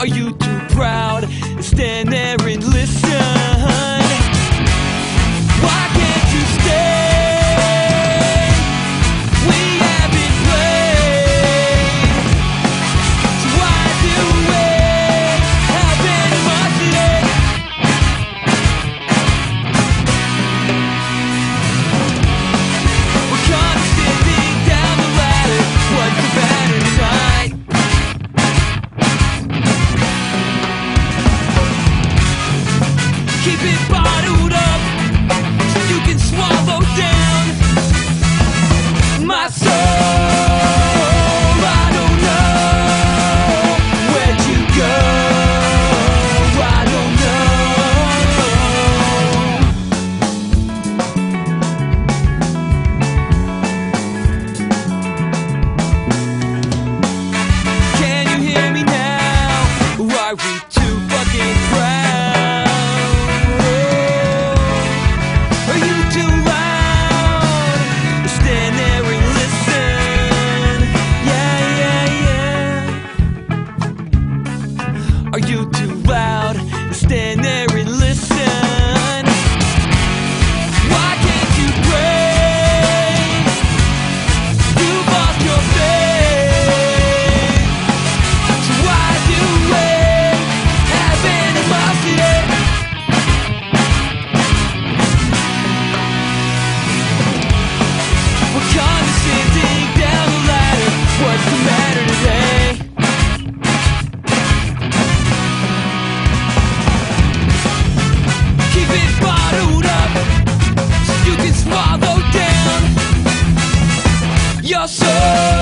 Are you too proud? Stand there and listen. keep it bottled up so you can swallow down my soul. I don't know where'd go. I don't know. Can you hear me now? Are we too fucking proud? and stand there and listen. You're so